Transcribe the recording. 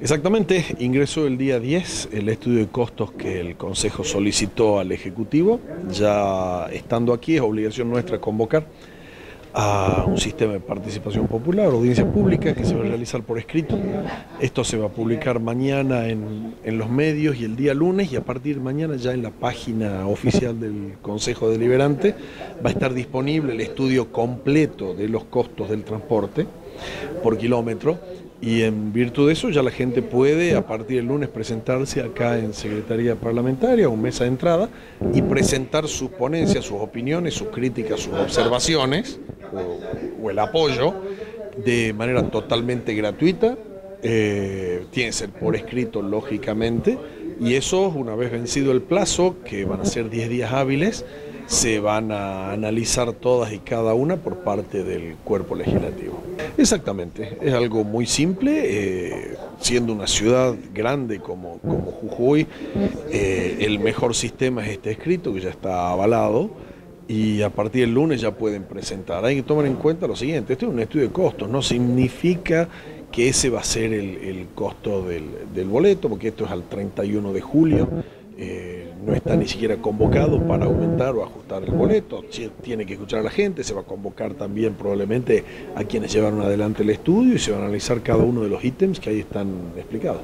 Exactamente, ingresó el día 10 el estudio de costos que el Consejo solicitó al Ejecutivo. Ya estando aquí es obligación nuestra convocar a un sistema de participación popular, audiencia pública que se va a realizar por escrito. Esto se va a publicar mañana en, en, los medios y el día lunes y a partir de mañana ya en la página oficial del Consejo Deliberante va a estar disponible el estudio completo de los costos del transporte por kilómetro y en virtud de eso ya la gente puede a partir del lunes presentarse acá en Secretaría Parlamentaria o mesa de entrada y presentar sus ponencias, sus opiniones, sus críticas, sus observaciones o, el apoyo de manera totalmente gratuita. Eh, tiene que ser por escrito, lógicamente, y eso, una vez vencido el plazo, que van a ser 10 días hábiles, se van a analizar todas y cada una por parte del cuerpo legislativo. Exactamente, es algo muy simple, eh, siendo una ciudad grande como, como Jujuy, eh, el mejor sistema es este escrito que ya está avalado y a partir del lunes ya pueden presentar. Hay que tomar en cuenta lo siguiente, este es un estudio de costos, no significa que ese va a ser el, el costo del, del, boleto, porque esto es al 31 de julio. Está ni siquiera convocado para aumentar o ajustar el boleto, tiene que escuchar a la gente, se va a convocar también probablemente a quienes llevaron adelante el estudio y se va a analizar cada uno de los ítems que ahí están explicados.